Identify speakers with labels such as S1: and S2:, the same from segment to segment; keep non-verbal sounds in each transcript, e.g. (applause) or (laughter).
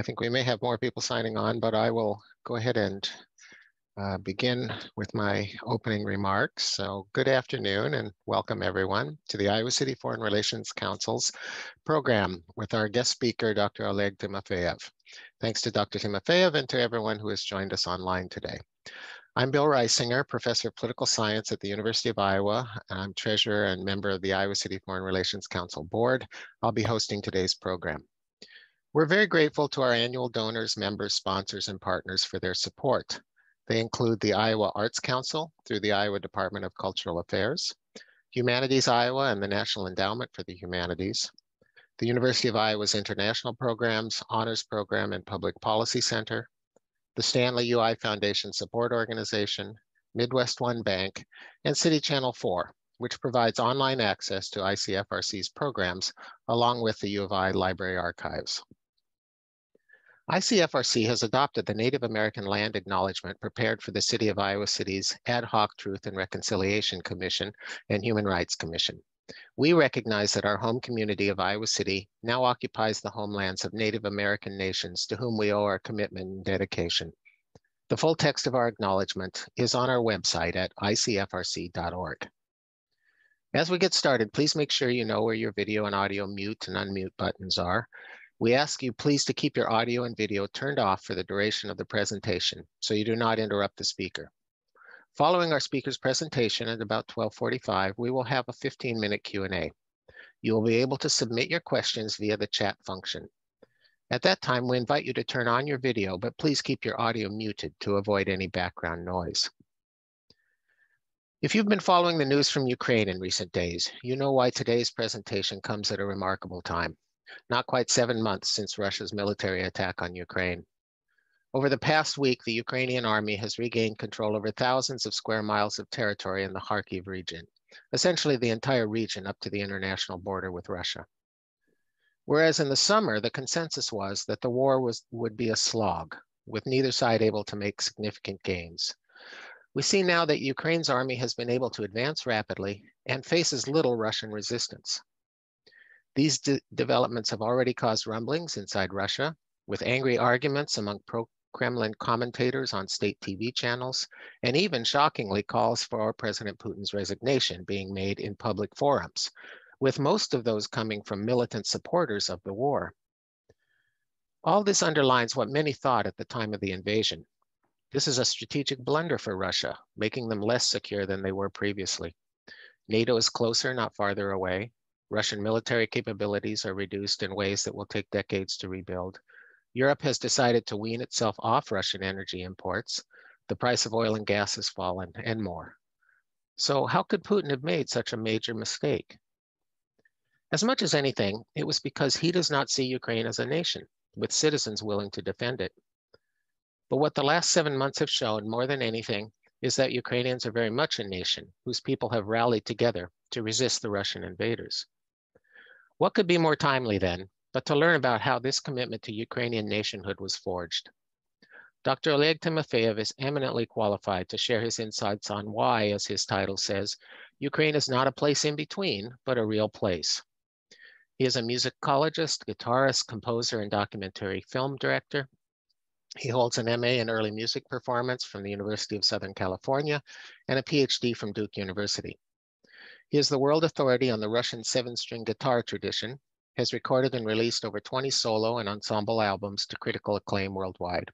S1: I think we may have more people signing on, but I will go ahead and uh, begin with my opening remarks. So good afternoon and welcome everyone to the Iowa City Foreign Relations Council's program with our guest speaker, Dr. Oleg Timofeyev. Thanks to Dr. Timofeyev and to everyone who has joined us online today. I'm Bill Reisinger, Professor of Political Science at the University of Iowa. I'm Treasurer and member of the Iowa City Foreign Relations Council Board. I'll be hosting today's program. We're very grateful to our annual donors, members, sponsors, and partners for their support. They include the Iowa Arts Council through the Iowa Department of Cultural Affairs, Humanities Iowa and the National Endowment for the Humanities, the University of Iowa's International Programs, Honors Program, and Public Policy Center, the Stanley UI Foundation Support Organization, Midwest One Bank, and City Channel 4, which provides online access to ICFRC's programs, along with the U of I Library Archives. ICFRC has adopted the Native American Land Acknowledgement prepared for the City of Iowa City's Ad Hoc Truth and Reconciliation Commission and Human Rights Commission. We recognize that our home community of Iowa City now occupies the homelands of Native American nations to whom we owe our commitment and dedication. The full text of our acknowledgement is on our website at icfrc.org. As we get started, please make sure you know where your video and audio mute and unmute buttons are. We ask you please to keep your audio and video turned off for the duration of the presentation so you do not interrupt the speaker. Following our speaker's presentation at about 1245, we will have a 15-minute Q&A. You will be able to submit your questions via the chat function. At that time, we invite you to turn on your video, but please keep your audio muted to avoid any background noise. If you've been following the news from Ukraine in recent days, you know why today's presentation comes at a remarkable time. Not quite seven months since Russia's military attack on Ukraine. Over the past week, the Ukrainian army has regained control over thousands of square miles of territory in the Kharkiv region, essentially the entire region up to the international border with Russia. Whereas in the summer, the consensus was that the war was, would be a slog, with neither side able to make significant gains. We see now that Ukraine's army has been able to advance rapidly and faces little Russian resistance. These de developments have already caused rumblings inside Russia, with angry arguments among pro Kremlin commentators on state TV channels, and even shockingly calls for President Putin's resignation being made in public forums, with most of those coming from militant supporters of the war. All this underlines what many thought at the time of the invasion. This is a strategic blunder for Russia, making them less secure than they were previously. NATO is closer, not farther away. Russian military capabilities are reduced in ways that will take decades to rebuild. Europe has decided to wean itself off Russian energy imports. The price of oil and gas has fallen and more. So how could Putin have made such a major mistake? As much as anything, it was because he does not see Ukraine as a nation with citizens willing to defend it. But what the last seven months have shown more than anything is that Ukrainians are very much a nation whose people have rallied together to resist the Russian invaders. What could be more timely then but to learn about how this commitment to Ukrainian nationhood was forged. Dr. Oleg Timofeyev is eminently qualified to share his insights on why, as his title says, Ukraine is not a place in between, but a real place. He is a musicologist, guitarist, composer, and documentary film director. He holds an MA in early music performance from the University of Southern California and a PhD from Duke University. He is the world authority on the Russian seven string guitar tradition has recorded and released over 20 solo and ensemble albums to critical acclaim worldwide.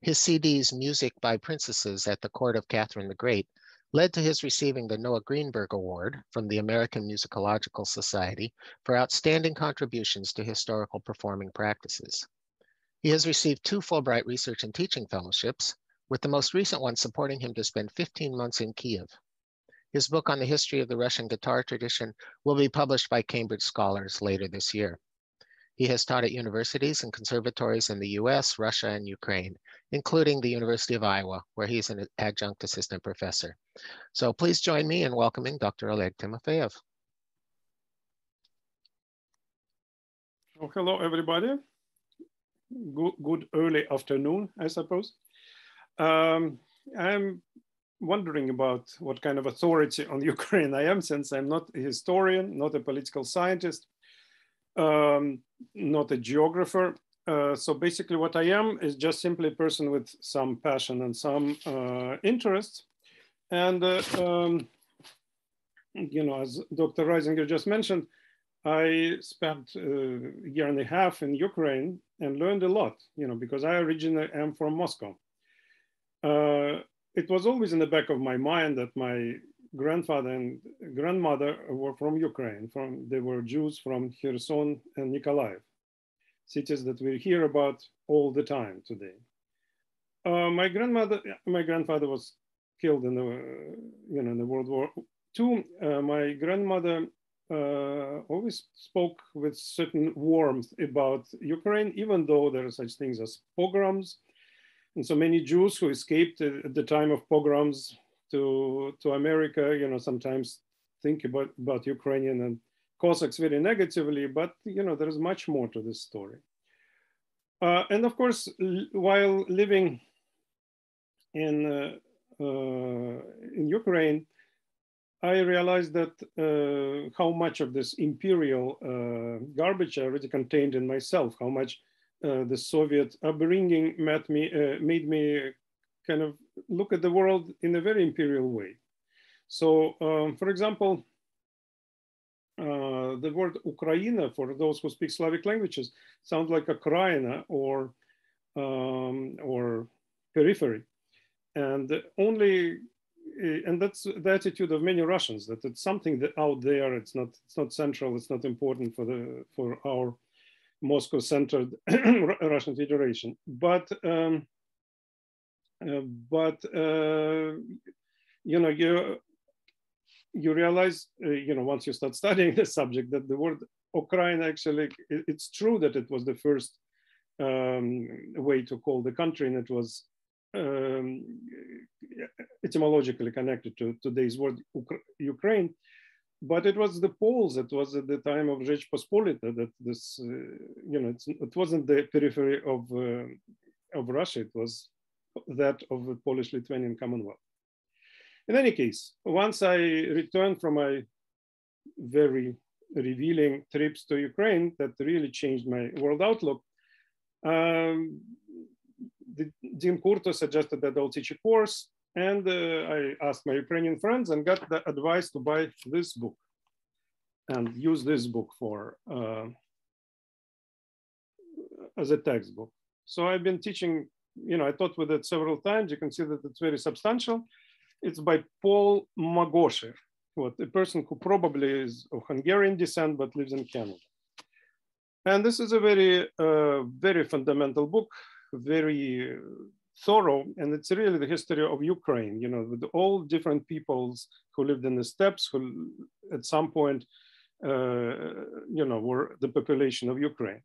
S1: His CDs, Music by Princesses at the Court of Catherine the Great, led to his receiving the Noah Greenberg Award from the American Musicological Society for outstanding contributions to historical performing practices. He has received two Fulbright Research and Teaching Fellowships, with the most recent one supporting him to spend 15 months in Kiev, his book on the history of the Russian guitar tradition will be published by Cambridge Scholars later this year. He has taught at universities and conservatories in the US, Russia, and Ukraine, including the University of Iowa, where he's an adjunct assistant professor. So please join me in welcoming Dr. Oleg Timofeyev.
S2: Well, hello, everybody. Good, good early afternoon, I suppose. Um, I'm wondering about what kind of authority on (laughs) Ukraine I am, since I'm not a historian, not a political scientist. um, not a geographer. Uh, so basically what I am is just simply a person with some passion and some uh, interest. And, uh, um, you know, as Dr. Reisinger just mentioned, I spent uh, a year and a half in Ukraine and learned a lot, you know, because I originally am from Moscow. Uh, it was always in the back of my mind that my grandfather and grandmother were from Ukraine. From they were Jews from Kherson and Nikolaev, cities that we hear about all the time today. Uh, my grandmother, my grandfather was killed in the you know in the World War II. Uh, my grandmother uh, always spoke with certain warmth about Ukraine, even though there are such things as pogroms. And so many Jews who escaped at the time of pogroms to, to America, you know, sometimes think about, about Ukrainian and Cossacks very negatively, but, you know, there is much more to this story. Uh, and of course, while living in, uh, uh, in Ukraine, I realized that uh, how much of this imperial uh, garbage I already contained in myself, how much uh, the Soviet upbringing made me, made me kind of look at the world in a very imperial way. So, um, for example, uh, the word Ukraina for those who speak Slavic languages sounds like a Kraina or um, or periphery, and only eh, and that's the attitude of many Russians that it's something that out there. It's not it's not central. It's not important for the for our Moscow-centered (clears throat) Russian Federation. But um, uh, but uh, you know you you realize uh, you know once you start (laughs) studying the subject that the word Ukraine actually it's true that it was the first um, way to call the country and it was um, etymologically connected to today's word Ukraine but it was the Poles. It was at the time of Rzeczpospolita that this, uh, you know, it wasn't the periphery of uh, of Russia. It was that of the Polish-Lithuanian Commonwealth. In any case, once I returned from my very revealing trips to Ukraine that really changed my world outlook, um, Dean Kurto suggested that I'll teach a course and uh, I asked my Ukrainian friends and got the advice to buy this book and use this book for uh, as a textbook. So I've been teaching you know, I taught with it several times. You can see that it's very substantial. It's by Paul Magocsi, what a person who probably is of Hungarian descent but lives in Canada. And this is a very, uh, very fundamental book, very thorough, and it's really the history of Ukraine. You know, with all different peoples who lived in the steppes, who at some point, uh, you know, were the population of Ukraine.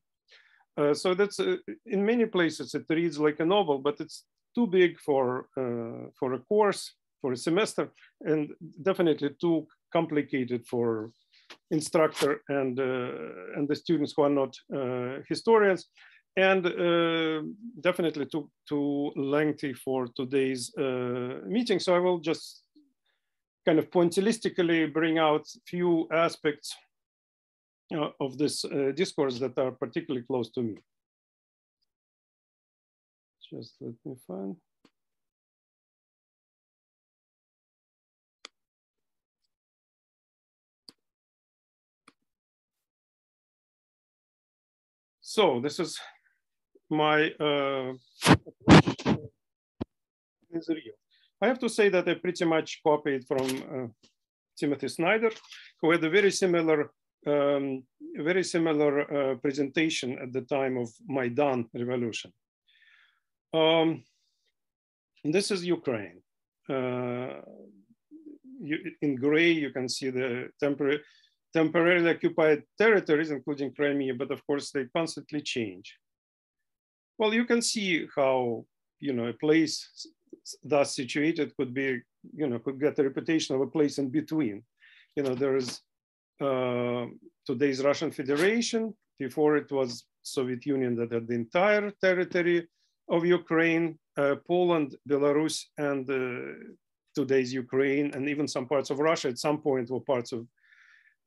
S2: Uh, so that's uh, in many places it reads like a novel, but it's too big for uh, for a course for a semester, and definitely too complicated for instructor and uh, and the students who are not uh, historians, and definitely too too lengthy for today's meeting. So I will just kind of pointillistically bring out few aspects uh, of this uh, discourse that are particularly close to me. Just let me find. So this is my uh, is real. I have to say that I pretty much copied from uh, Timothy Snyder, who had a very similar um, very similar uh, presentation at the time of Maidan revolution. Um, this is Ukraine. Uh, you, in gray, you can see the temporary, temporarily occupied territories, including Crimea, but of course they constantly change. Well, you can see how, you know, a place thus situated could be, you know, could get the reputation of a place in between. You know, there is uh, today's Russian Federation. Before it was Soviet Union that had the entire territory of Ukraine, uh, Poland, Belarus, and uh, today's Ukraine, and even some parts of Russia at some point were parts of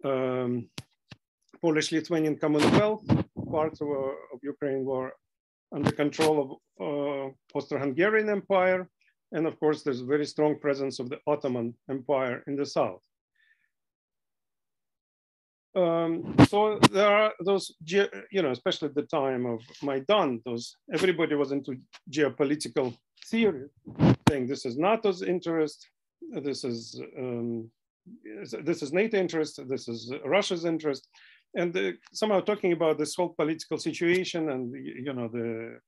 S2: um, Polish-Lithuanian Commonwealth. Parts of, of, Ukraine were under control of uh, Austro-Hungarian Empire. And of course, there's a very strong presence of the Ottoman Empire in the south. Um, so there are those, you know, especially at the time of Maidan, those everybody was into geopolitical theory, saying this is NATO's interest, this is um, this is NATO interest, this is Russia's interest, and uh, somehow talking about this whole political situation and you know the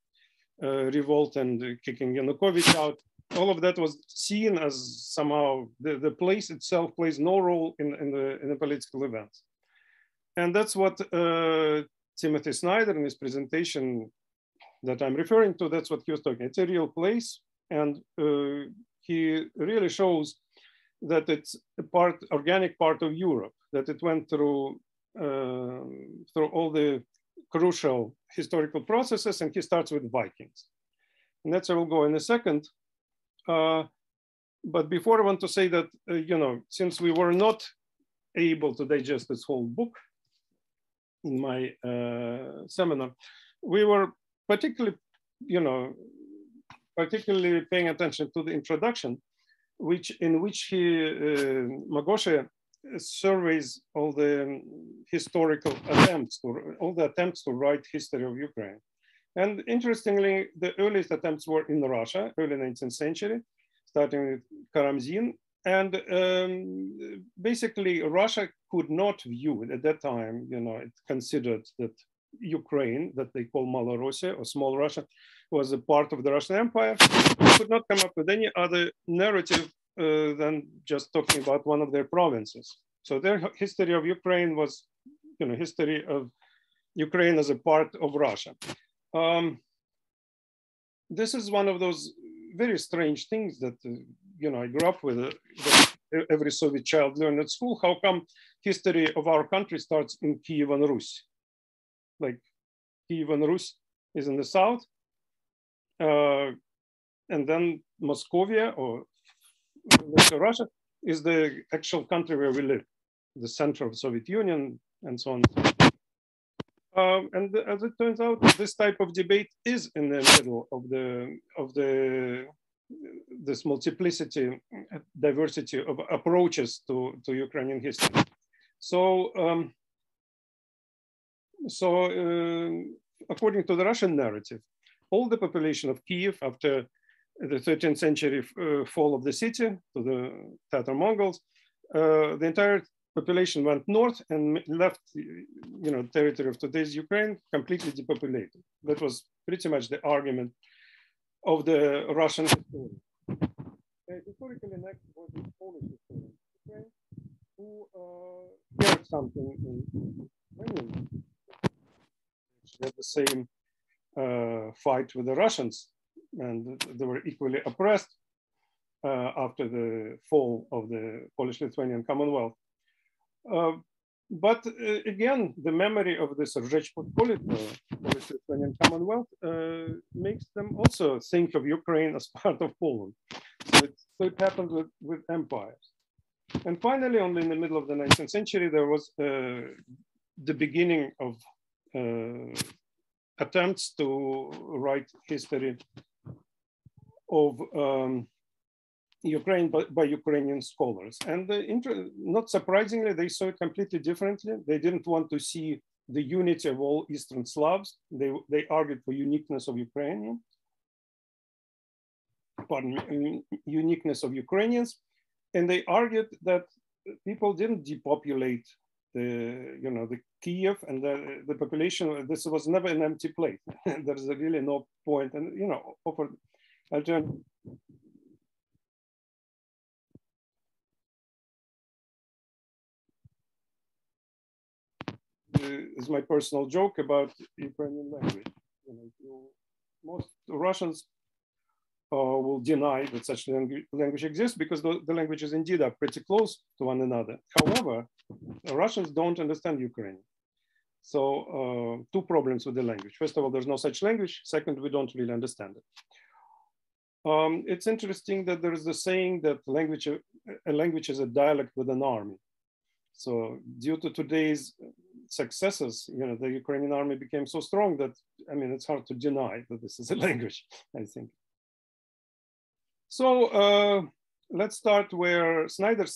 S2: uh, revolt and kicking Yanukovych out. All of that was seen as somehow the, the place itself plays no role in, in the in the political events, and that's what uh, Timothy Snyder in his presentation that I'm referring to. That's what he was talking. It's a real place, and uh, he really shows that it's a part, organic part of Europe, that it went through, uh, through all the crucial historical processes, and he starts with Vikings. And that's where we'll go in a second. Uh, but before I want to say that, uh, you know, since we were not able to digest this whole book in my uh, seminar, we were particularly, you know, particularly paying attention to the introduction which in which he uh, Magocsi surveys all the historical attempts to all the attempts to write history of Ukraine. And interestingly, the earliest attempts were in Russia, early 19th century, starting with Karamzin. And um, basically, Russia could not view it at that time, you know, it considered that Ukraine, that they call Malorussia or Small Russia, was a part of the Russian Empire, could not come up with any other narrative uh, than just talking about one of their provinces. So their history of Ukraine was, you know, history of Ukraine as a part of Russia. Um, this is one of those very strange things that, uh, you know, I grew up with, uh, every Soviet child learned at school. How come history of our country starts in Kievan Rus? Like Kievan Rus is in the south, uh, and then Moscovia or Russia is the actual country where we live, the center of the Soviet Union and so on. Um, and as it turns out, this type of debate is in the middle of the of the this multiplicity, diversity of approaches to, to Ukrainian history. So, um, so uh, according to the Russian narrative, all the population of Kiev after the 13th century uh, fall of the city to the Tatar Mongols, uh, the entire population went north and left, you know, territory of today's Ukraine completely depopulated. That was pretty much the argument of the Russian historian. Uh, historically, next was the Polish historian, Ukraine, who uh, heard something in Ukrainian. They had the same uh, fight with the Russians, and they were equally oppressed uh, after the fall of the Polish-Lithuanian Commonwealth. Uh, but uh, again, the memory of this Rzeczpospolita, Polish-Lithuanian Commonwealth, uh, makes them also think of Ukraine as (laughs) part of Poland. So it, so it happened with, with empires. And finally, only in the middle of the 19th century, there was uh, the beginning of attempts to write history of um, Ukraine by, by, Ukrainian scholars. And not surprisingly, they saw it completely differently. They didn't want to see the unity of all Eastern Slavs. They, they argued for uniqueness of Ukrainians, pardon me, uniqueness of Ukrainians. And they argued that people didn't depopulate the you know the Kiev and the, the population. This was never an empty plate. (laughs) There's really no point, and you know, offer alternative. is my personal joke about Ukrainian language. You know, most Russians uh, will deny that such language, language exists because the, the, languages indeed are pretty close to one another. However, Russians don't understand Ukrainian. So uh, two problems with the language. First of all, there's no such language. Second, we don't really understand it. Um, it's interesting that there is the saying that language, a language is a dialect with an army. So due to today's successes, you know, the Ukrainian army became so strong that, I mean, it's hard to deny that this is a (laughs) language, I think. So uh, let's start where Snyder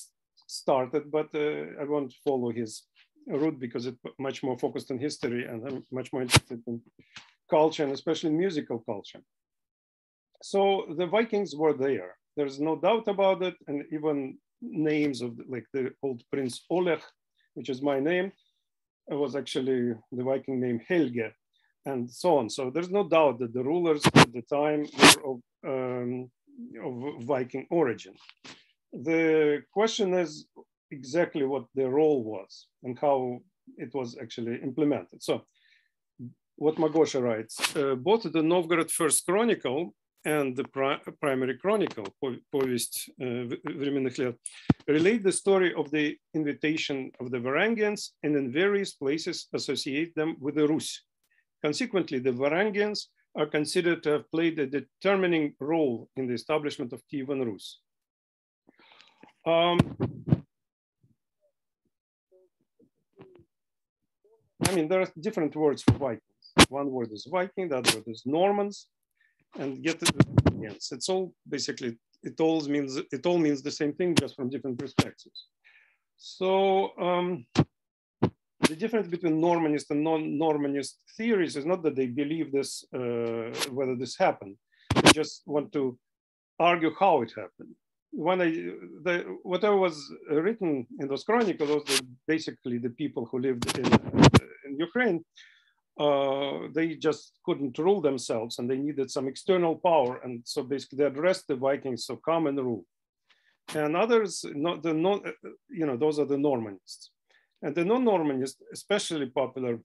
S2: started, but uh, I won't follow his route because it's much more focused on history and I'm much more interested in culture and especially musical culture. So the Vikings were there. There's no doubt about it. And even names of like the old Prince Oleg, which is my name, was actually the Viking name Helge and so on. So there's no doubt that the rulers at the time were of, um, of Viking origin. The question is exactly what their role was and how it was actually implemented. So what Magocsi writes, uh, both the Novgorod First Chronicle and the pri primary chronicle, Повесть uh, временных лет, relate the story of the invitation of the Varangians and in various places associate them with the Rus. Consequently, the Varangians are considered to have played a determining role in the establishment of Kievan Rus. Um, I mean, there are different words for Vikings. One word is Viking, the other word is Normans, and get it. Yes, it's all basically it all means it all means the same thing, just from different perspectives. So um, the difference between Normanist and non-Normanist theories is not that they believe this, uh, whether this happened. They just want to argue how it happened. When I, the, whatever was written in those chronicles, basically the people who lived in, in Ukraine uh, they just couldn't rule themselves and they needed some external power. And so basically they addressed the Vikings, so come and rule. And others, not the non, you know, those are the Normanists. And the non-Normanists, especially popular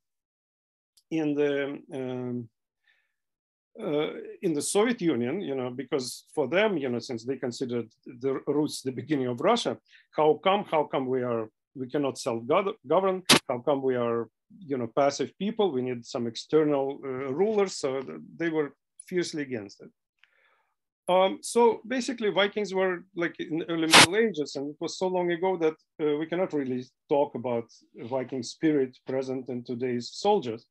S2: in the um, uh, in the Soviet Union, you know, because for them, you know, since they considered the Rus the beginning of Russia, how come, how come we are, we cannot self-govern? How come we are you know, passive people. We need some external uh, rulers. So they were fiercely against it. Um, so basically, Vikings were like in the early Middle Ages, and it was so long ago that uh, we cannot really talk about Viking spirit present in today's soldiers.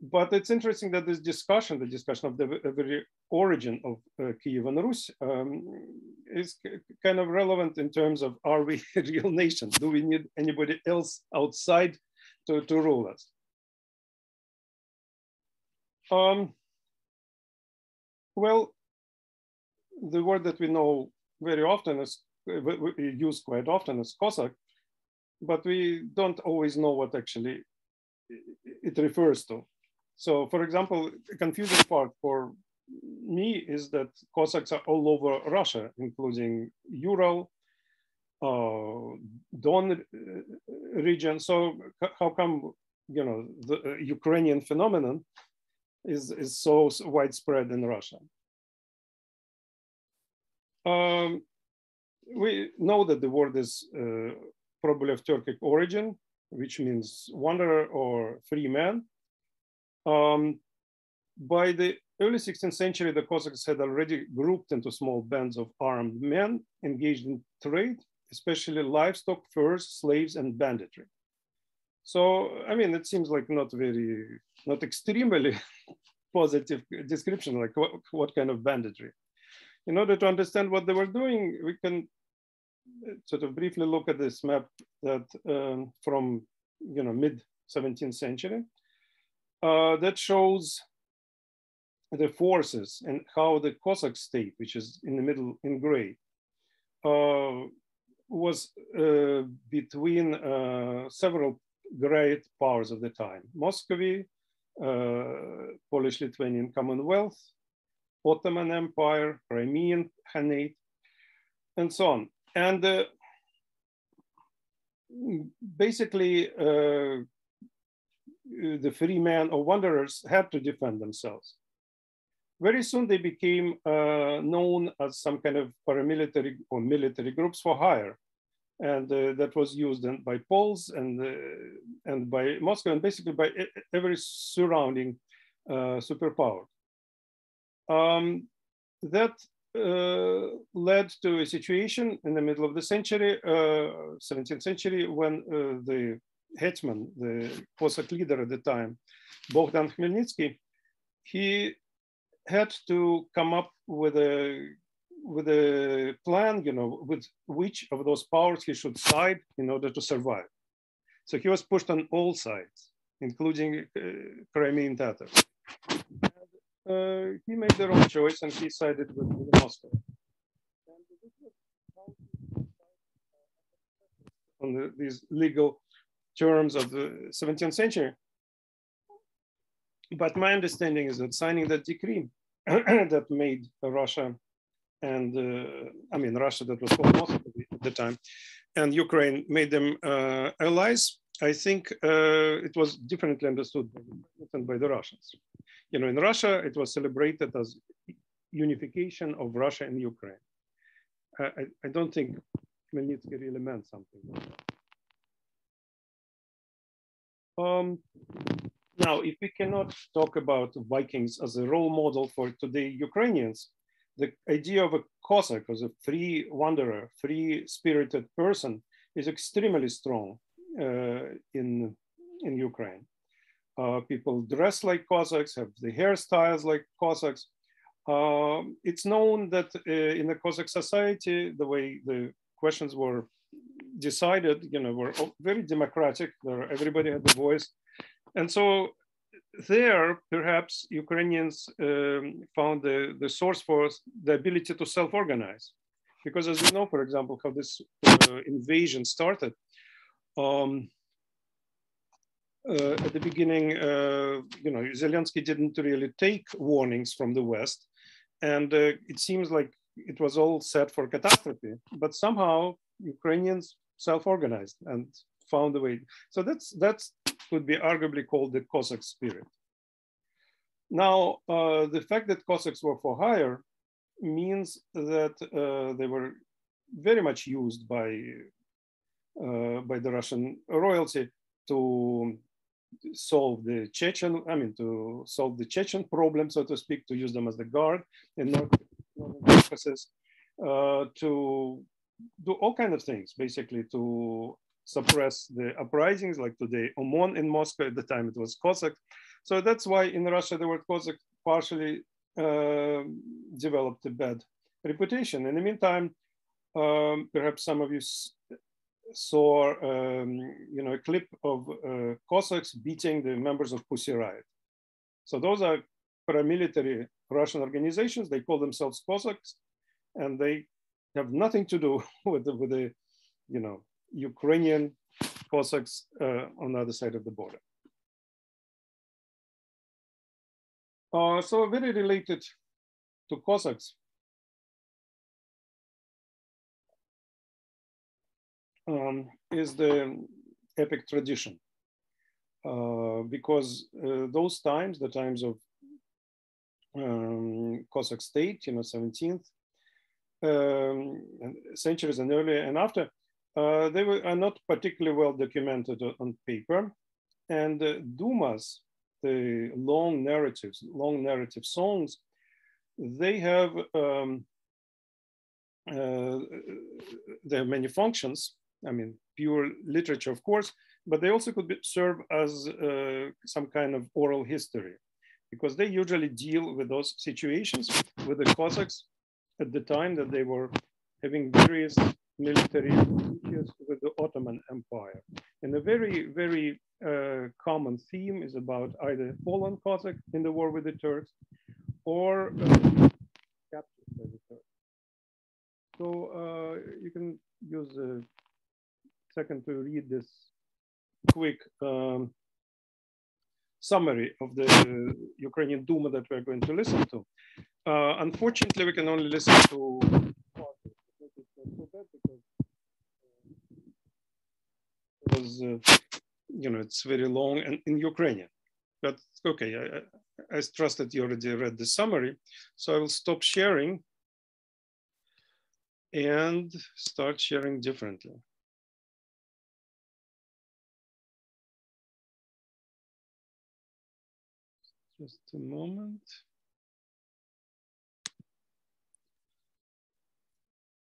S2: But it's interesting that this discussion, the discussion of the very origin of uh, Kievan Rus, um, is kind of relevant in terms of are we a (laughs) real nation? Do we need anybody else outside to, to rule us. Um, well, the word that we know very often is used quite often is Cossack, but we don't always know what actually it refers to. So, for example, a confusing part for me is that Cossacks are all over Russia, including Ural, uh, Don uh, region. So how come you know the uh, Ukrainian phenomenon is is so widespread in Russia? Um, we know that the word is uh, probably of Turkic origin, which means wanderer or free man. Um, by the early 16th century, the Cossacks had already grouped into small bands of armed men engaged in trade especially livestock, furs, slaves, and banditry. So, I mean, it seems like not very, not extremely (laughs) positive description, like what, what kind of banditry. In order to understand what they were doing, we can uh, sort of briefly look at this map that um, from, you know, mid 17th century uh, that shows the forces and how the Cossack state, which is in the middle in gray, uh, was uh, between uh, several great powers of the time. Muscovy, uh, Polish-Lithuanian Commonwealth, Ottoman Empire, Crimean Khanate, and so on. And uh, basically, the free men or wanderers had to defend themselves. Very soon they became uh, known as some kind of paramilitary or military groups for hire. And uh, that was used by Poles and, uh, and by Moscow and basically by every surrounding uh, superpower. Um, that uh, led to a situation in the middle of the century, 17th uh, century, when uh, the hetman, the Cossack leader at the time, Bogdan Khmelnytsky, he had to come up with a with a plan, you know, with which of those powers he should side in order to survive. So he was pushed on all sides, including uh, Crimean Tatars. Uh, he made the wrong choice and he sided with, with Moscow. On the, these legal terms of the 17th century. But my understanding is that signing that decree (clears throat) that made Russia and uh, I mean Russia that was called Moscow at the time, and Ukraine made them uh, allies. I think uh, it was differently understood by, by the Russians. You know, in Russia, it was celebrated as unification of Russia and Ukraine. I, I don't think Khmelnytsky really meant something. Um, now, if we cannot talk about Vikings as a role model for today Ukrainians, the idea of a Cossack as a free wanderer, free spirited person is extremely strong uh, in, in Ukraine. Uh, people dress like Cossacks, have the hairstyles like Cossacks. Uh, it's known that uh, in the Cossack society, the way the questions were decided, you know, were very democratic. Everybody had a voice. And so there, perhaps Ukrainians um, found the, the source for the ability to self-organize. Because as we know, for example, how this uh, invasion started, um, uh, at the beginning, uh, you know, Zelensky didn't really take warnings from the West. And uh, it seems like it was all set for catastrophe, but somehow Ukrainians self-organized and found a way. So that's, that's could be arguably called the Cossack spirit. Now, uh, the fact that Cossacks were for hire means that uh, they were very much used by, uh, by the Russian royalty to solve the Chechen, I mean, to solve the Chechen problem, so to speak, to use them as the guard in Northern Caucasus, uh, to do all kinds of things, basically to suppress the uprisings, like today OMON in Moscow, at the time it was Cossack. So that's why in Russia the word Cossack partially uh, developed a bad reputation. In the meantime, um, perhaps some of you saw um, you know, a clip of uh, Cossacks beating the members of Pussy Riot. So those are paramilitary Russian organizations. They call themselves Cossacks, and they have nothing to do (laughs) with the, with the you know, Ukrainian Cossacks uh, on the other side of the border. Uh, so very related to Cossacks. Um, is the epic tradition. Uh, because uh, those times, the times of um, Cossack state, you know, 17th um, centuries and earlier and after, uh, they were, are not particularly well documented on paper. And uh, Dumas, the long narratives, long narrative songs, they have um, uh, many functions. I mean, pure literature, of course, but they also could be, serve as uh, some kind of oral history because they usually deal with those situations with the Cossacks at the time that they were having various military issues with the Ottoman Empire. And a very, very uh, common theme is about either fallen Cossack in the war with the Turks or uh, captured by the Turks. So uh, you can use a second to read this quick um, summary of the Ukrainian Duma that we're going to listen to. Uh, unfortunately, we can only listen to because uh, you know it's very long and in Ukrainian. But okay, I, I trust that you already read the summary, so I will stop sharing and start sharing differently. Just a moment.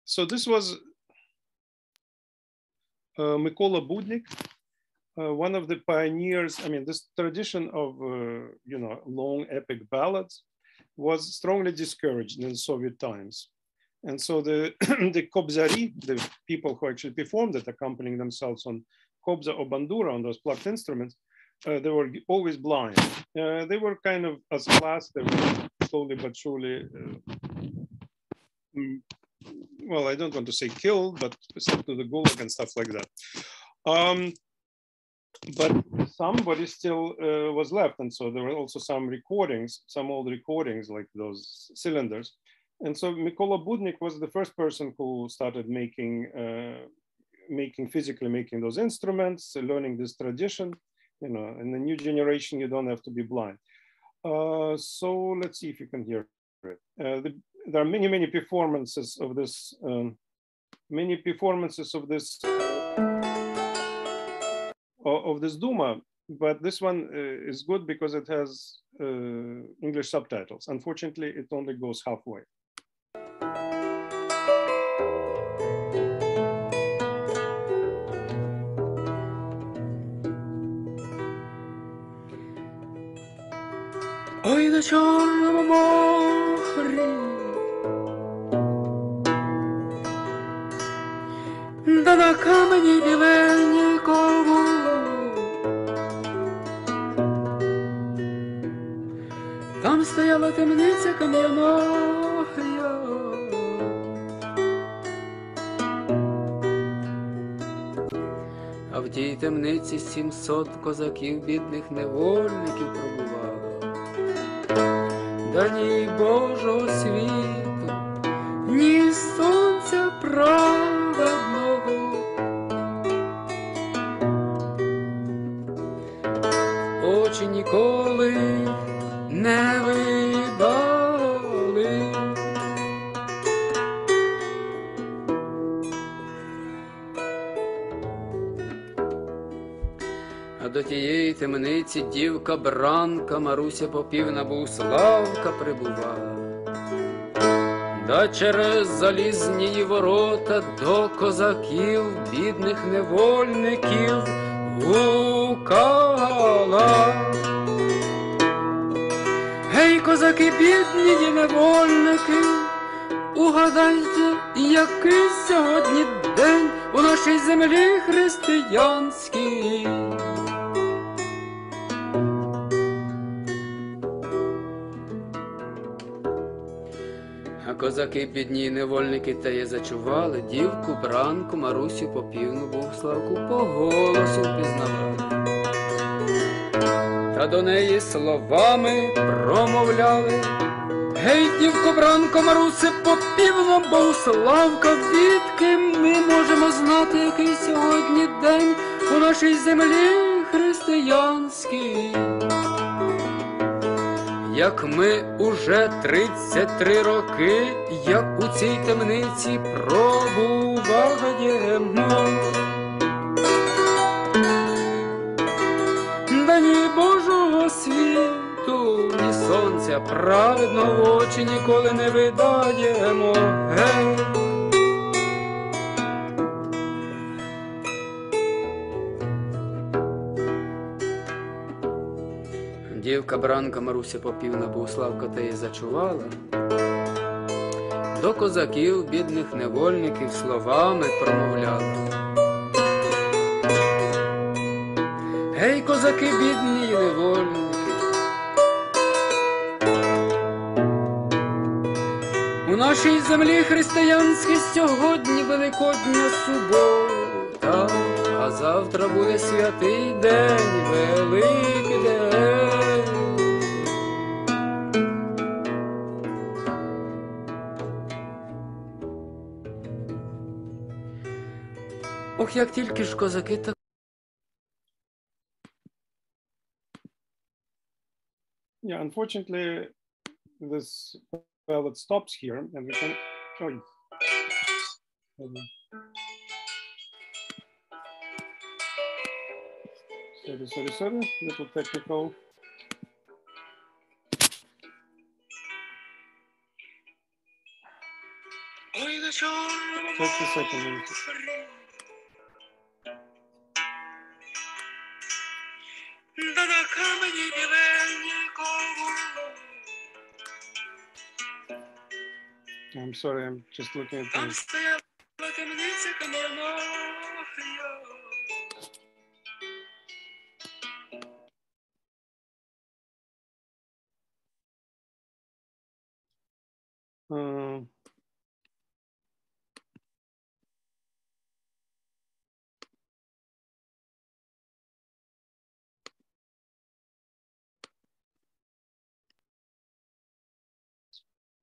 S2: So this was uh, Mykola Budnik, uh, one of the pioneers. I mean, this tradition of uh, you know long epic ballads was strongly discouraged in Soviet times, and so the (clears throat) the kobzari, the people who actually performed it, accompanying themselves on kobza or bandura on those plucked instruments, uh, they were always blind. Uh, they were kind of as class, they were slowly but surely. Mm, well, I don't want to say killed, but sent to the gulag and stuff like that. Um, but somebody still uh, was left. And so there were also some recordings, some old recordings like those cylinders. And so Mykola Budnik was the first person who started making, uh, making physically making those instruments, learning this tradition. You know, in the new generation, you don't have to be blind. Uh, so let's see if you can hear it. Uh, the, there are many, many performances of this, um, many performances of this of this Duma, but this one uh, is good because it has uh, English subtitles. Unfortunately, it only goes halfway.
S3: Ой, на чорному морі Да на камені біленькому. Там стояла темниця кам'яною, а в тій темниці сімсот козаків, бідних невольників пробувало на ній Божого світ. Дівка бранка Маруся попівна Богуславка прибувала. Да через залізні ворота до козаків, бідних невольників гукала. Гей, козаки, бідні і невольники, угадайте, який сьогодні день у нашій землі християнській. Козаки бідні невольники та є зачували дівку, бранку, Марусю, попівну, Богославку по голосу впізнавали та до неї словами промовляли. Гей, дівко, бранко, Марусе, попівно, Богославка, відки ми можемо знати, який сьогодні день у нашій землі християнській. Як ми уже 33 роки, як у цій темниці пробуваємо. Да Божого світу, ні сонця праведного очі ніколи не видаємо. Гей. Дівка бранка Маруся попівна Богославка та й зачувала. До козаків, бідних невольників словами промовляла. Гей, козаки, бідні й невольники. У нашій землі християнській сьогодні великодня субота, а завтра буде святий день, великий день. Ох, як тільки ж козаки так.
S2: Yeah, unfortunately, this ballad stops here and we can, oh, sorry, sorry, sorry, little technical. Just a second.
S4: да на камені біленькому.
S2: I'm sorry, I'm just looking at
S4: Там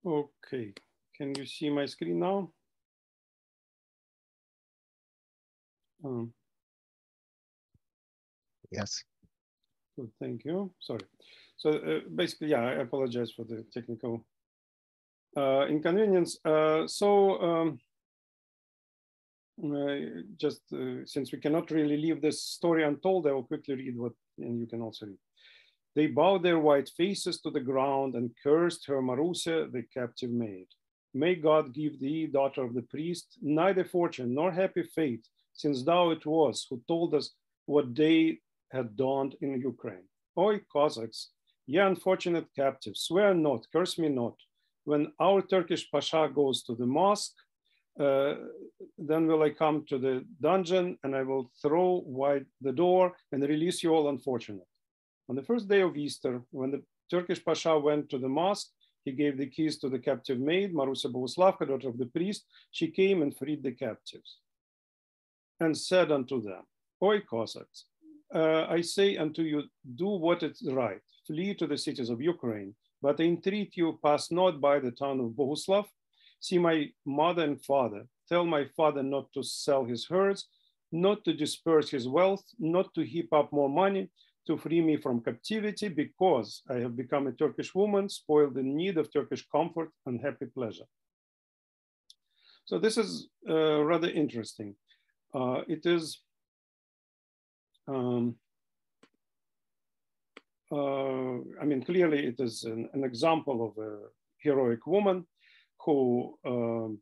S2: Okay, can you see my screen now? Um,
S1: Yes.
S2: Good, thank you. Sorry. So uh, basically, yeah, I apologize for the technical uh, inconvenience. Uh, so um, uh, just uh, since we cannot really leave this story untold, I will quickly read what, and you can also read. They bowed their white faces to the ground and cursed her Marusia, the captive maid. May God give thee, daughter of the priest, neither fortune nor happy fate, since thou it was who told us what day had dawned in Ukraine. Oi, Cossacks, ye unfortunate captives, swear not, curse me not. When our Turkish Pasha goes to the mosque, uh, then will I come to the dungeon and I will throw wide the door and release you all unfortunate. On the first day of Easter, when the Turkish Pasha went to the mosque, he gave the keys to the captive maid, Marusia Boguslavka, daughter of the priest. She came and freed the captives and said unto them, Oi, Cossacks, uh, I say unto you, do what is right, flee to the cities of Ukraine, but I entreat you, pass not by the town of Bohuslav. See my mother and father. Tell my father not to sell his herds, not to disperse his wealth, not to heap up more money, to free me from captivity, because I have become a Turkish woman, spoiled in need of Turkish comfort and happy pleasure. So this is uh, rather interesting. Uh, it is um, uh, I mean, clearly it is an, an, example of a heroic woman who, um,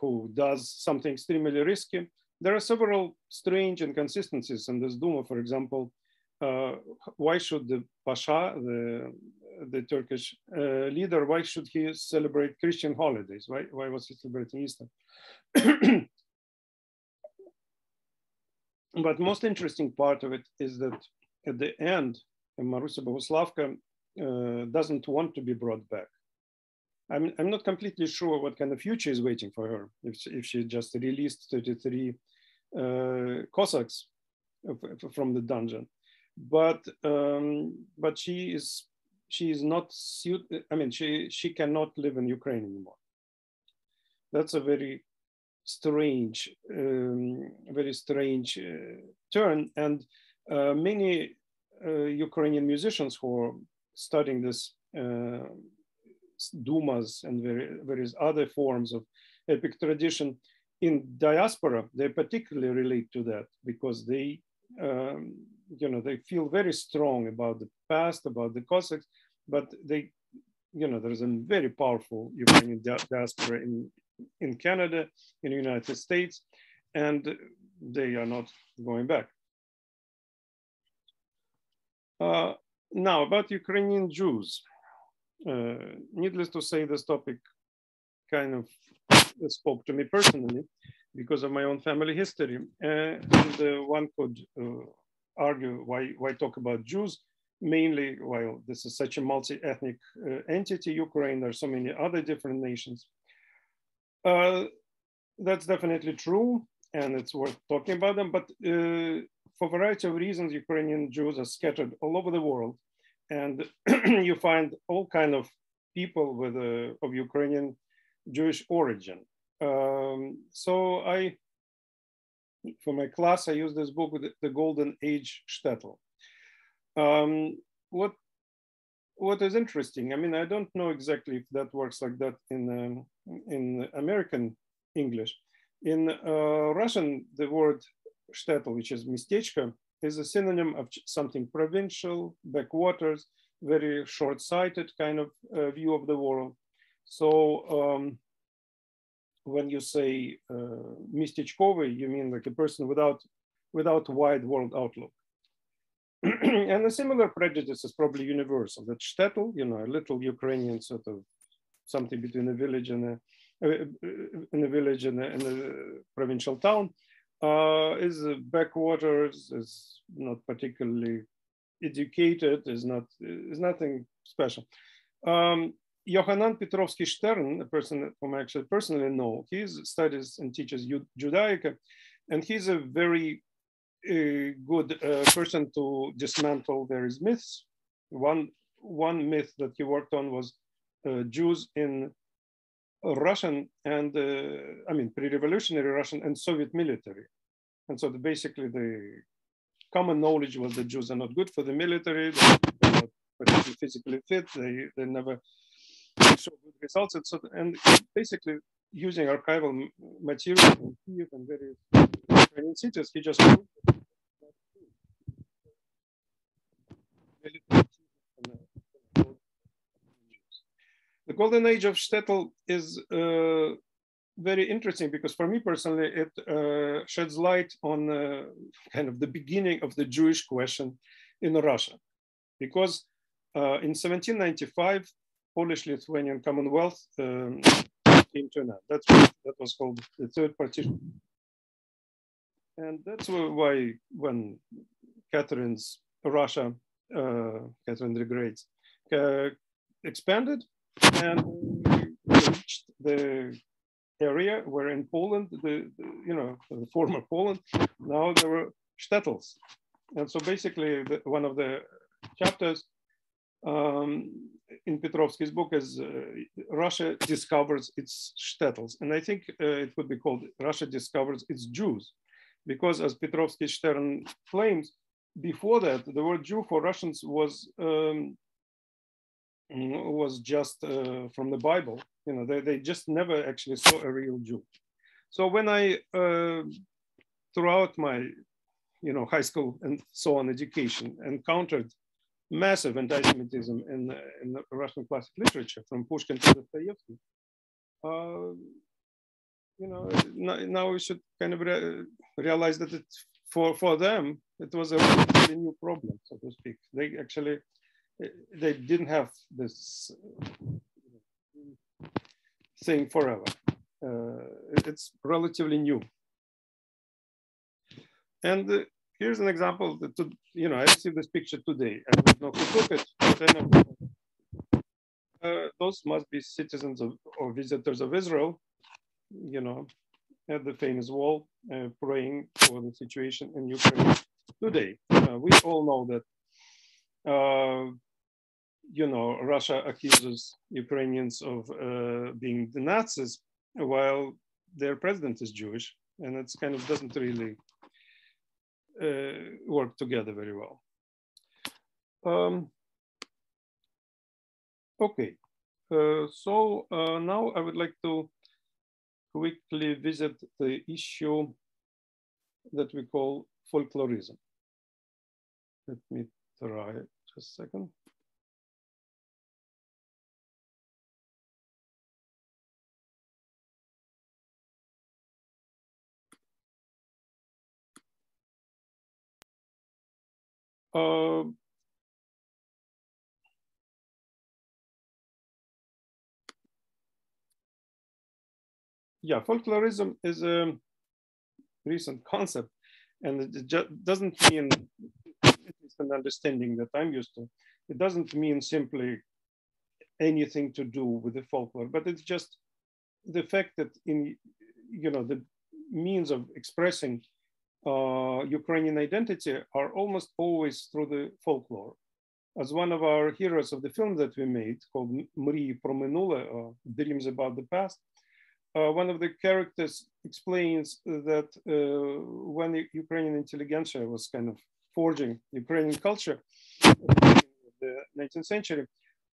S2: who does something extremely risky. There are several strange inconsistencies in this Duma. For example, why should the Pasha, the, the Turkish uh, leader, why should he celebrate Christian holidays? Why, why was he celebrating Easter? (clears throat) but most interesting part of it is that at the end, Marusia Boguslavka uh, doesn't want to be brought back. I'm, I'm not completely sure what kind of future is waiting for her if she, if she just released 33 uh, Cossacks from the dungeon. But um, but she is she is not suit. I mean she she cannot live in Ukraine anymore. That's a very strange, um, very strange uh, turn. And uh, many uh, Ukrainian musicians who are studying this uh, dumas and various other forms of epic tradition in diaspora, they particularly relate to that because they, um, you know, they feel very strong about the past, about the Cossacks, but they, you know, there's a very powerful Ukrainian diaspora in in Canada, in the United States, and they are not going back. Uh, now, about Ukrainian Jews. Uh, needless to say, this topic kind of spoke to me personally because of my own family history. Uh, and uh, one could uh, argue why, why talk about Jews, mainly while this is such a multi-ethnic uh, entity, Ukraine, there are so many other different nations. Uh, that's definitely true, and it's worth talking about them. But uh, for a variety of reasons, Ukrainian Jews are scattered all over the world, and (clears throat) you find all kind of people with uh, of Ukrainian Jewish origin. Um, so I, for my class, I use this book, The Golden Age Shtetl. Um, what what is interesting, I mean, I don't know exactly if that works like that in um, in American English. In uh, Russian, the word shtetl, which is местечко, is a synonym of something provincial, backwaters, very short-sighted kind of uh, view of the world. So um, when you say uh, местечковый, you mean like a person without, without wide world outlook. (clears throat) and a similar prejudice is probably universal. That shtetl, you know, a little Ukrainian sort of something between a village and a, uh, in a village and a, and a provincial town, uh, is backwaters, is not particularly educated, is not is nothing special. Um, Yohanan Petrovsky Stern, a person whom I actually personally know, he studies and teaches Judaica, and he's a very uh, good uh, person to dismantle various myths. One, one myth that he worked on was uh, Jews in Russian and, uh, I mean, pre-revolutionary Russian and Soviet military. And so the, basically the common knowledge was that Jews are not good for the military, they're not physically fit, they, they never show good results. And, so, and basically using archival material in Kiev and various Ukrainian cities, he just the golden age of shtetl is uh, very interesting because for me personally, it uh, sheds light on uh, kind of the beginning of the Jewish question in Russia. Because uh, in 1795, Polish-Lithuanian Commonwealth um, came to an end. That's what that was called the third partition. And that's why when Catherine's Russia, uh, Catherine the Great, uh, expanded and reached the area where in Poland, the, the, you know, the former Poland, now there were shtetls. And so basically the, one of the chapters um, in Petrovsky's book as uh, Russia discovers its shtetls. And I think uh, it would be called Russia discovers its Jews. Because as Petrovsky Stern claims, before that, the word Jew for Russians was um, was just uh, from the Bible. You know, they, they just never actually saw a real Jew. So when I, uh, throughout my, you know, high school and so on education, encountered massive anti-Semitism in, in Russian classic literature from Pushkin to Dostoevsky, uh, you know, now we should kind of re realize that for, for them, it was a really new problem, so to speak. They actually they didn't have this thing forever. Uh, it's relatively new. And uh, here's an example that, to, you know, I received this picture today. But I know. Uh, those must be citizens of, or visitors of Israel, you know, at the famous wall, uh, praying for the situation in Ukraine today. Uh, we all know that uh, you know, Russia accuses Ukrainians of uh, being the Nazis while their president is Jewish, and it's kind of doesn't really work together very well. Um, okay, uh, so uh, now I would like to quickly visit the issue that we call folklorism. Let me try just a second. Uh, yeah, folklorism is a recent concept, and it doesn't mean it's an understanding that I'm used to. It doesn't mean simply anything to do with the folklore, but it's just the fact that in you know the means of expressing uh, Ukrainian identity are almost always through the folklore. As one of our heroes of the film that we made called Mri Promenula," uh, or Dreams About the Past, uh, one of the characters explains that uh, when the Ukrainian intelligentsia was kind of forging Ukrainian culture in the 19th century,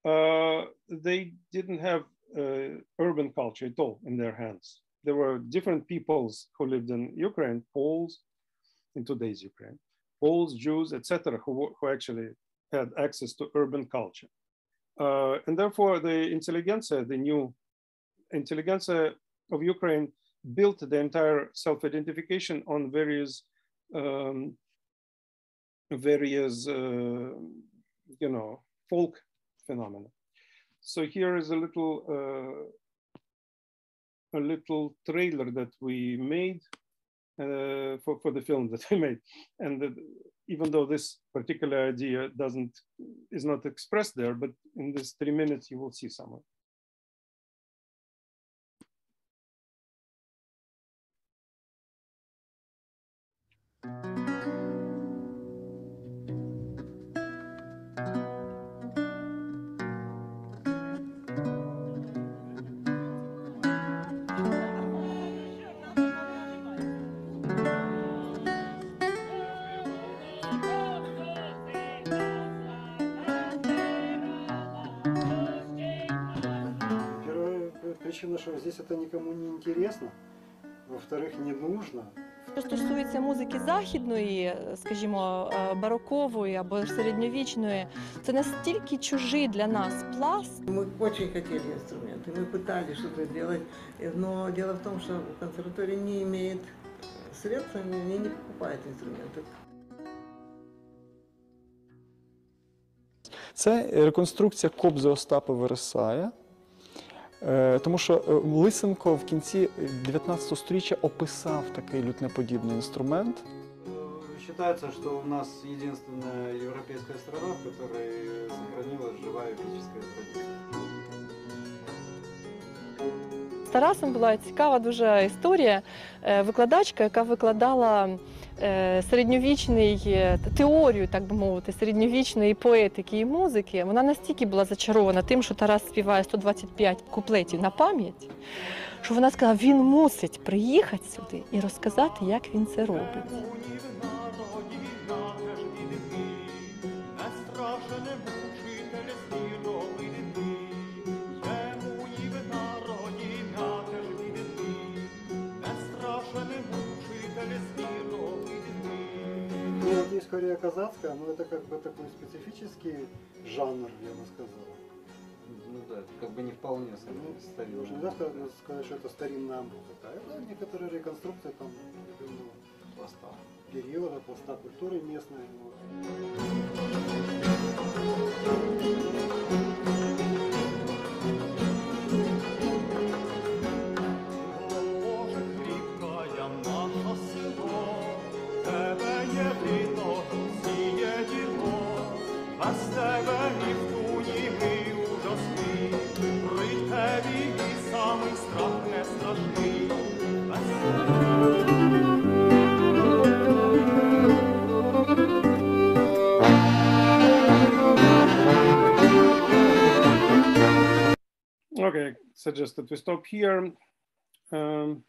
S2: uh, they didn't have uh, urban culture at all in their hands. There were different peoples who lived in Ukraine, Poles, in today's Ukraine, Poles, Jews, etc., who, who actually had access to urban culture. Uh, and therefore, the intelligentsia, the new intelligentsia of Ukraine, built the entire self-identification on various um, various, uh, you know, folk phenomena. So here is a little, uh, a little trailer that we made uh, for, for the film that (laughs) I made. And that, even though this particular idea doesn't, is not expressed there, but in this three minutes, you will see some of
S5: не интересно. Во-вторых, не нужно.
S6: Що стосується музики західної, е, скажімо, е, барокової або середньовічної, це настільки чужий для нас пласт.
S7: Мы очень хотели инструменты, мы пытались что-то делать, э, но дело в том, что консерватория не имеет средств, они не покупает инструменты.
S8: Це реконструкція кобзи Остапа Вересая. Е, Тому що е, Лисенко в кінці 19 століття описав такий лютнеподібний інструмент.
S5: Вважається, что у нас единственная европейская страна, в которой сохранилась живая эпическая традиция.
S6: Тарасом була цікава дуже історія. Е, Викладачка, яка викладала е, середньовічний е, теорію, так би мовити, середньовічної поетики і музики, вона настільки була зачарована тим, що Тарас співає 125 куплетів на пам'ять, що вона сказала, він мусить приїхати сюди і розказати, як він це робить.
S5: Ну, Корея казацкая, но это как бы такой специфический жанр, я бы сказал.
S9: Ну да, как бы не вполне
S5: Ну,
S9: старинный.
S5: Уж нельзя сказать, что это старинная музыка. Это некоторые реконструкции там определенного
S9: пласта.
S5: периода, пласта культуры местной. вот.
S2: Okay, I suggest that we stop here. Um,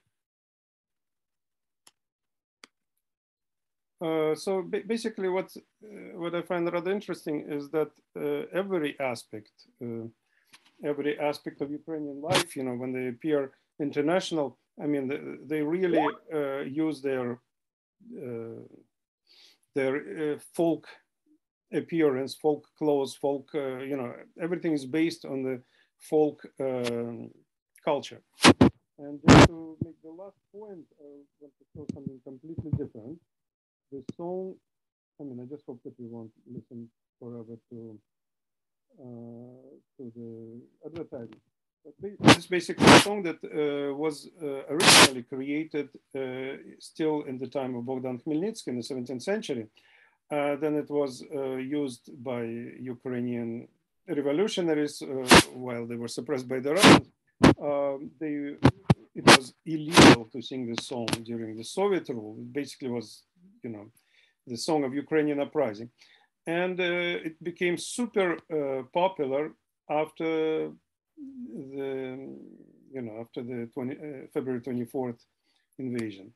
S2: uh, so ba- basically, what uh, what I find rather interesting is that uh, every aspect, uh, every aspect of Ukrainian life, you know, when they appear international, I mean, th- they really uh, use their uh, their uh, folk appearance, folk clothes, folk, uh, you know, everything is based on the folk um, culture. And just to make the last point, I want to show something completely different. The song, I mean, I just hope that we won't listen forever to uh, to the advertising. This is basically a song that uh, was uh, originally created uh, still in the time of Bogdan Khmelnytsky in the 17th century. Uh, then it was uh, used by Ukrainian revolutionaries while they were suppressed by the Russians. Um, they, it was illegal to sing this song during the Soviet rule. It basically was, you know, the song of Ukrainian uprising. And uh, it became super uh, popular after the, you know, after the 20, uh, February 24th invasion.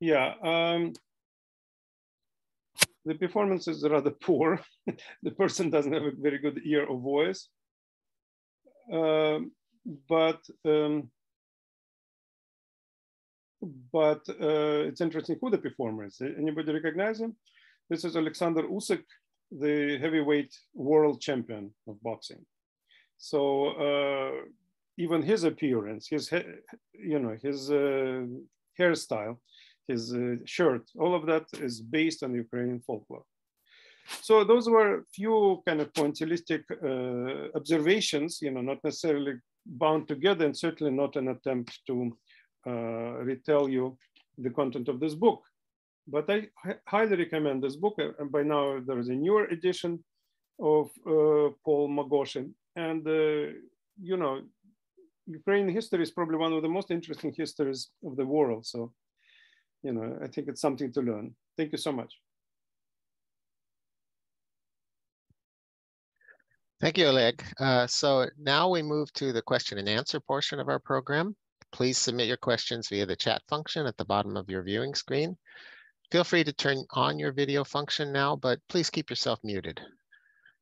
S2: Yeah, um, the performance is rather (laughs) poor. the person doesn't have a very good ear or voice. Um, but um, but uh, it's interesting who the performer is. Anybody recognize him? This is Alexander Usyk, the heavyweight world champion of boxing. So uh, even his appearance, his you know his uh, hairstyle, his uh, shirt, all of that is based on Ukrainian folklore. So those were few kind of pointillistic uh, observations, you know, not necessarily bound together, and certainly not an attempt to uh, retell you the content of this book. But I highly recommend this book. Uh, and by now there is a newer edition of uh, Paul Magocsi. And, you know, Ukrainian history is probably one of the most interesting histories of the world. So, you know, I think it's something to learn. Thank you so much.
S1: Thank you, Oleg. Uh, so now we move to the question and answer portion of our program. Please submit your questions via the chat function at the bottom of your viewing screen. Feel free to turn on your video function now, but please keep yourself muted.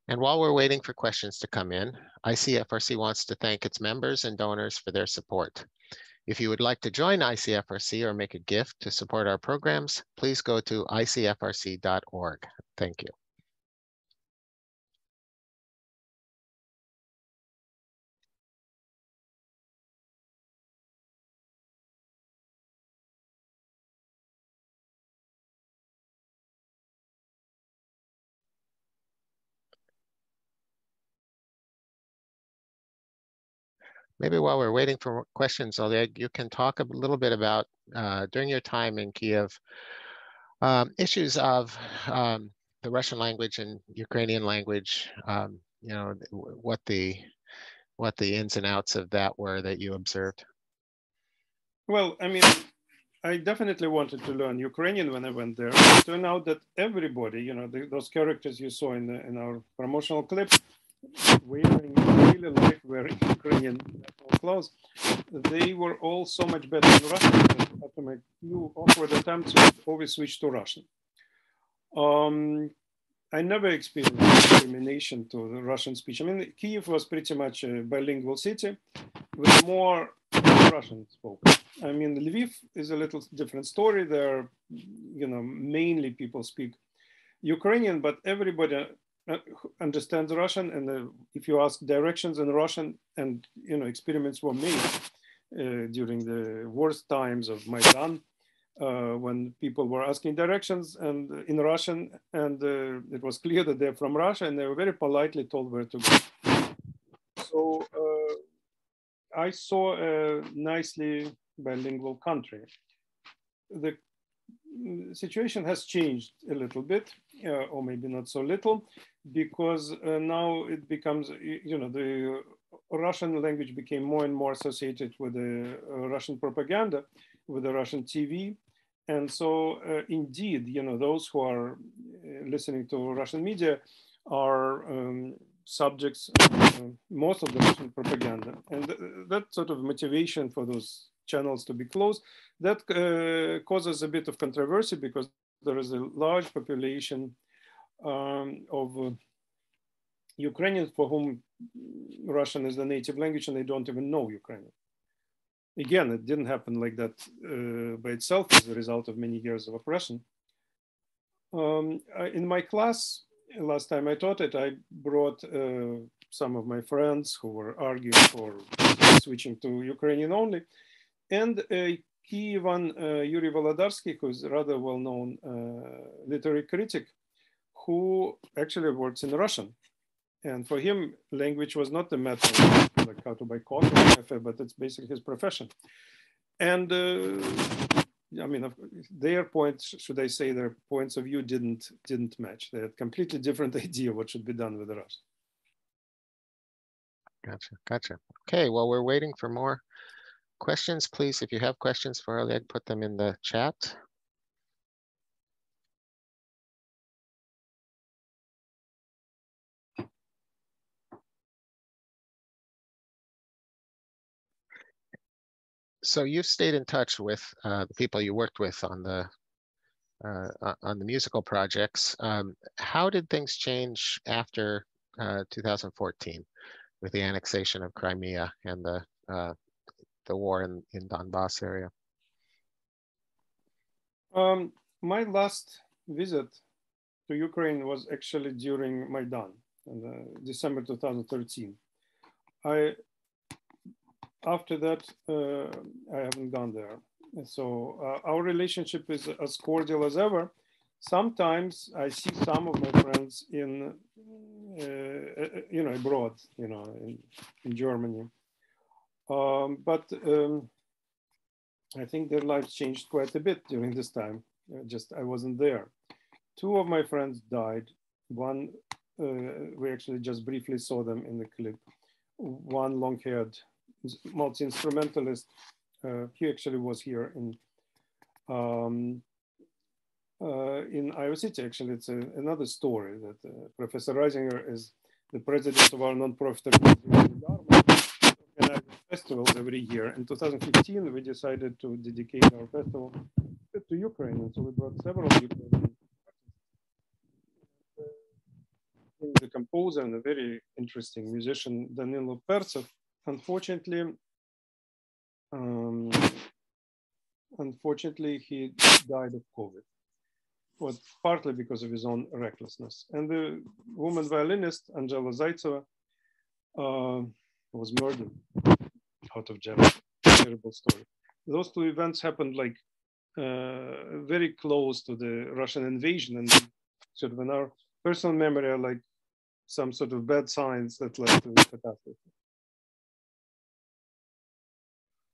S1: And while we're waiting for questions to come in, ICFRC wants to thank its members and donors for their support. If you would like to join ICFRC or make a gift to support our programs, please go to icfrc.org. Thank you. Maybe while we're waiting for questions, Oleg, you can talk a little bit about uh, during your time in Kiev, um, issues of um, the Russian language and Ukrainian language, um, you know, what the what the ins and outs of that were that you observed.
S2: Well, I mean, I definitely wanted to learn Ukrainian when I went there. It turned out that everybody, you know, the, those characters you saw in, the, in our promotional clip, wearing really life wearing Ukrainian clothes, they were all so much better in Russian after my few awkward attempts, we always switched to Russian. Um, I never experienced discrimination to the Russian speech. I mean, Kiev was pretty much a bilingual city with more Russian spoken. I mean, Lviv is a little different story. There, you know, mainly people speak Ukrainian, but everybody understands Russian, and uh, if you ask directions in Russian, and you know experiments were made uh, during the worst times of Maidan, uh, when people were asking directions and uh, in Russian, and uh, it was clear that they're from Russia, and they were very politely told where to go. So I saw a nicely bilingual country. The situation has changed a little bit, or maybe not so little because uh, now it becomes, you know, the Russian language became more and more associated with the uh, Russian propaganda, with the Russian TV. And so uh, indeed, you know, those who are uh, listening to Russian media are um, subjects, uh, most of the Russian propaganda. And th that sort of motivation for those channels to be closed, that uh, causes a bit of controversy because there is a large population um, of uh, Ukrainians for whom Russian is the native language and they don't even know Ukrainian. Again, it didn't happen like that uh, by itself as a result of many years of oppression. Um, in my class, last time I taught it, I brought uh, some of my friends who were arguing for switching to Ukrainian only, and a Kievan uh, Yuri Volodarsky, who's a rather well-known uh, literary critic, who actually works in Russian. And for him, language was not the matter like how to buy coffee, but it's basically his profession. And uh, I mean, their points, should I say, their points of view didn't didn't match. They had completely different (laughs) idea what should be done with the Rust.
S1: Gotcha, gotcha. Okay, well, we're waiting for more questions. Please, if you have questions for Oleg, put them in the chat. So you've stayed in touch with uh, the people you worked with on the uh, on the musical projects. Um, how did things change after uh, 2014 with the annexation of Crimea and the uh, the war in, in Donbass area?
S2: Um, my last visit to Ukraine was actually during Maidan in uh, December 2013. I after that uh, I haven't gone there. And So uh, our relationship is as cordial as ever. Sometimes I see some of my friends in, uh, you know, abroad, you know, in, in Germany. Um, but um, I think their lives changed quite a bit during this time. Uh, just I wasn't there. Two of my friends died. One, uh, we actually just briefly saw them in the clip. One long-haired multi-instrumentalist. Uh, he actually was here in um, uh, in Iowa City. Actually, it's a, another story that uh, Professor Reisinger is the president of our nonprofit organizes festivals every year. In 2015, we decided to dedicate our festival to Ukraine, and so we brought several Ukrainian the composer and a very interesting musician, Danilo Percev. Unfortunately, um, unfortunately, he died of COVID. Was partly because of his own recklessness. And the woman violinist, Angela Zaitseva, uh, was murdered out of jealousy. Terrible story. Those two events happened like uh, very close to the Russian invasion, and sort of in our personal memory are like some sort of bad signs that led to catastrophe.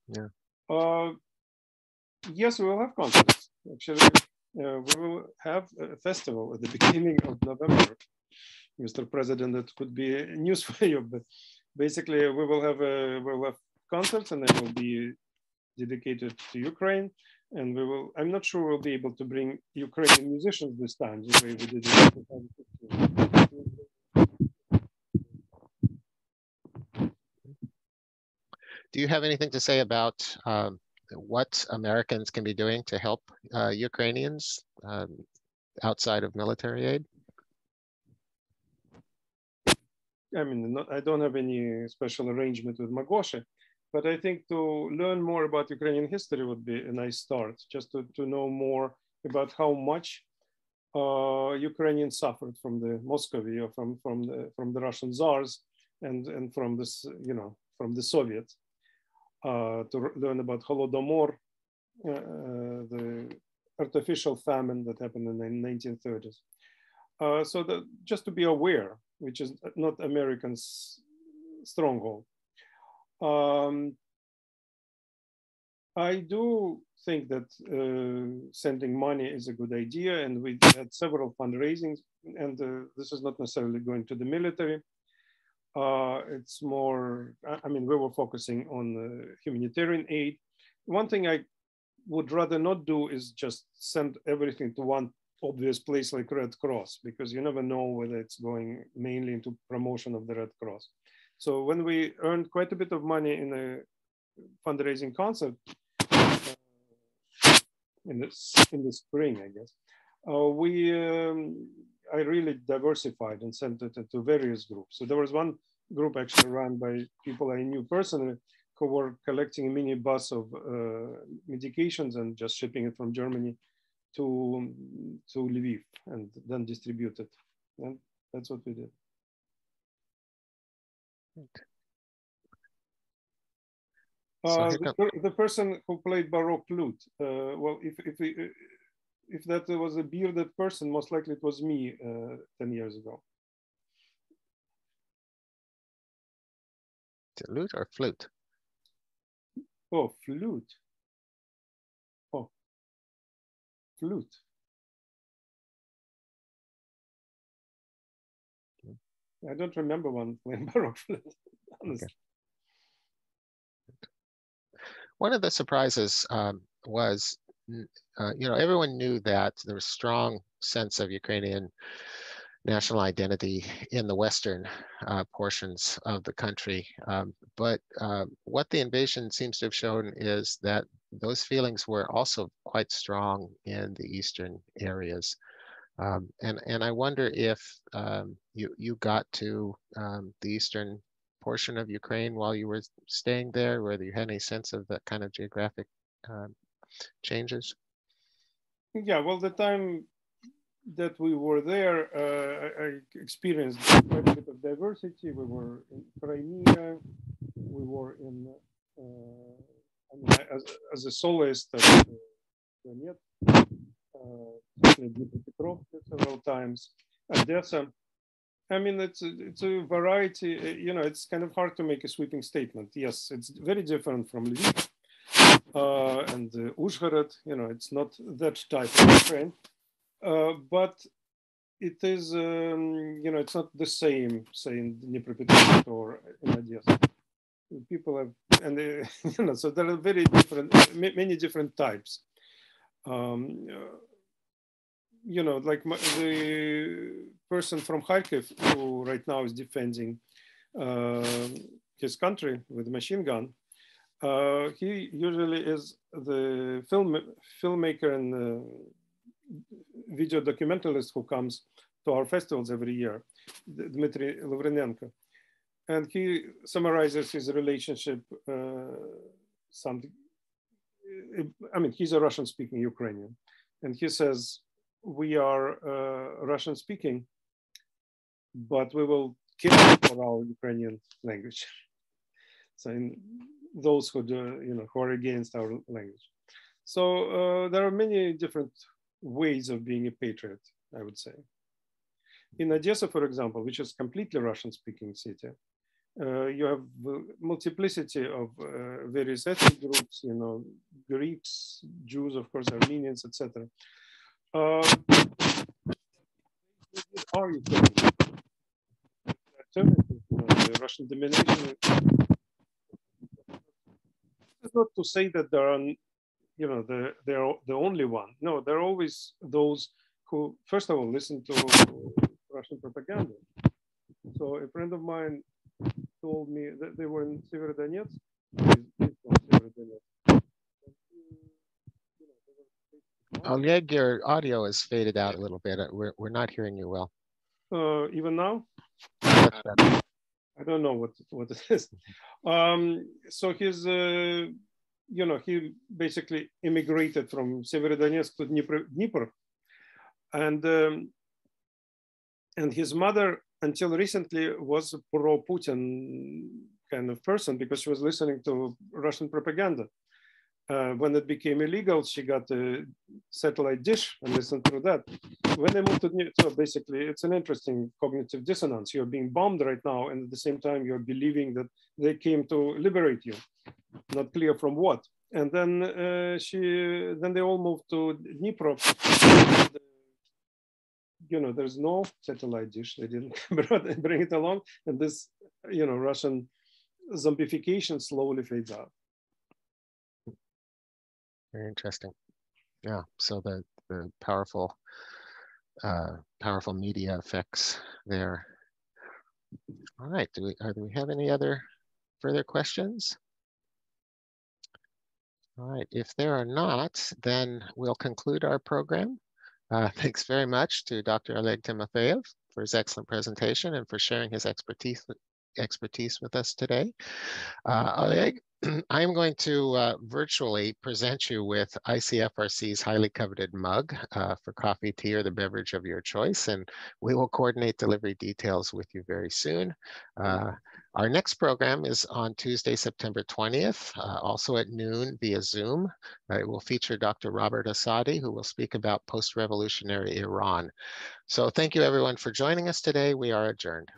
S1: Yeah.
S2: Uh, yes, we will have concerts. Actually, uh, we will have a festival at the beginning of November. Mr. President, that could be news (laughs) for you, but basically we will have a we will have concerts and they will be dedicated to Ukraine. And we will, I'm not sure we'll be able to bring Ukrainian musicians this time, the way we did in 2015.
S1: Do you have anything to say about um, what Americans can be doing to help uh, Ukrainians um, outside of military aid?
S2: I mean, I don't have any special arrangement with Magocsi, but I think to learn more about Ukrainian history would be a nice start, just to, to know more about how much uh, Ukrainians suffered from the Muscovy or from, from, the, from the Russian czars and, and from this, you know, from the Soviets. Uh, to learn about Holodomor, uh, the artificial famine that happened in the 1930s. Uh, so that just to be aware, which is not Americans' stronghold. Um, I do think that uh, sending money is a good idea, and we had several fundraisings, and uh, this is not necessarily going to the military. Uh, it's more, I mean, we were focusing on humanitarian aid. One thing I would rather not do is just send everything to one obvious place like Red Cross, because you never know whether it's going mainly into promotion of the Red Cross. So when we earned quite a bit of money in a fundraising concert uh, in the in the spring, I guess, uh, we um, I really diversified and sent it to various groups. So there was one group actually run by people I knew personally who were collecting a mini bus of uh, medications and just shipping it from Germany to to Lviv and then distribute it. And that's what we did. Uh, the, the, person who played baroque flute. Uh, well, if if we, if that was a bearded person, most likely it was me uh, ten years ago.
S1: Lute or flute?
S2: Oh, flute. Oh, flute. I don't remember one (laughs) playing baroque flute, honestly. Okay.
S1: One of the surprises um, was, uh, you know, everyone knew that there was strong sense of Ukrainian national identity in the western uh, portions of the country. Um, but uh, what the invasion seems to have shown is that those feelings were also quite strong in the eastern areas. Um, and, and I wonder if um, you, you got to um, the eastern portion of Ukraine while you were staying there, whether you had any sense of that kind of geographic um, changes?
S2: Yeah, well, the time that we were there, uh, I, experienced quite a bit of diversity. We were in Crimea, we were in, uh, I mean, as, as a soloist at uh, Donetsk, uh, Dnipropetrovsk several times, Odessa. I mean, it's a, it's a variety, uh, you know, it's kind of hard to make a sweeping statement. Yes, it's very different from Lviv uh, and uh, Uzhhorod, you know, it's not that type of Ukraine. Uh, but it is, um, you know, it's not the same, say in Dnipropetrovsk or in Odessa. People have, and they, (laughs) you know, so there are very different, many different types. Um, you know, like my, the person from Kharkiv who right now is defending uh, his country with machine gun. Uh, he usually is the film filmmaker and uh, video documentalist who comes to our festivals every year, Dmitry Lavrinenko. And he summarizes his relationship, uh, something, I mean, he's a Russian speaking Ukrainian. And he says, we are uh, Russian speaking, but we will kill for our Ukrainian language. (laughs) So in those who do, you know, who are against our language. So uh, there are many different ways of being a patriot, I would say. In Odessa, for example, which is completely Russian-speaking city, uh, you have multiplicity of uh, various ethnic groups, you know, Greeks, Jews, of course, Armenians, etc. Uh, are Russian domination? Not to say that there are you know, the, they're the only one. No, there are always those who, first of all, listen to Russian propaganda. So a friend of mine told me that they were in Severodonetsk.
S1: Oleg, your audio is faded out a little bit. We're, we're not hearing you well.
S2: Uh, even now? I don't know what, what it is. Um, so he's, uh, you know, he basically immigrated from Severodonetsk to Dnipro. And, um, and his mother, until recently, was a pro-Putin kind of person because she was listening to Russian propaganda. Uh, when it became illegal, she got a satellite dish and listened through that. When they moved to New so basically, it's an interesting cognitive dissonance. You're being bombed right now, and at the same time, you're believing that they came to liberate you. Not clear from what. And then uh, she, then they all moved to Dnipro. you know, there's no satellite dish. They didn't (laughs) bring it along, and this, you know, Russian zombification slowly fades out.
S1: Very interesting. Yeah. So the the powerful uh, powerful media effects there. All right. Do we are, do we have any other further questions? All right. If there are not, then we'll conclude our program. Uh, (laughs) thanks very much to Dr. Oleg Timofeyev for his excellent presentation and for sharing his expertise expertise with us today. Uh, Oleg, (clears throat) I'm going to uh, virtually present you with ICFRC's highly coveted mug uh, for coffee, tea, or the beverage of your choice, and we will coordinate delivery details with you very soon. Uh, our next program is on Tuesday, September 20th, uh, also at noon via Zoom. Uh, it will feature Dr. Robert Asadi, who will speak about post-revolutionary Iran. So thank you everyone for joining us today. We are adjourned.